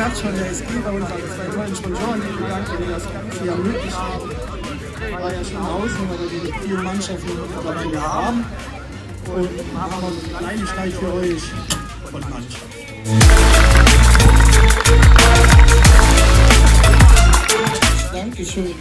klappt schon, der ist bei unseren zwei tollen Sponsoren gegangen, die das Ganze ja möglich haben. War ja schon außen, weil wir die vielen Mannschaften mittlerweile haben. Und machen wir eine Kleinigkeit für euch von Mannschaft. Dankeschön.